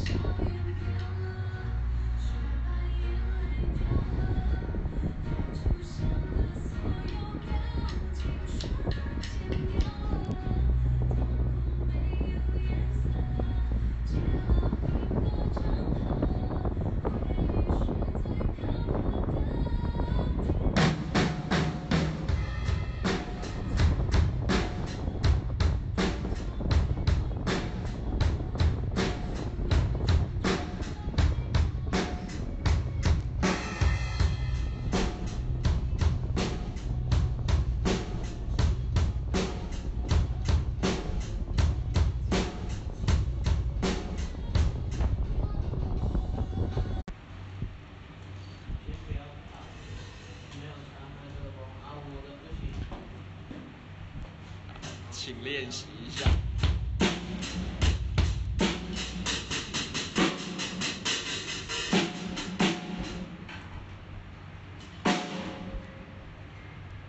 Peace. 请练习一下。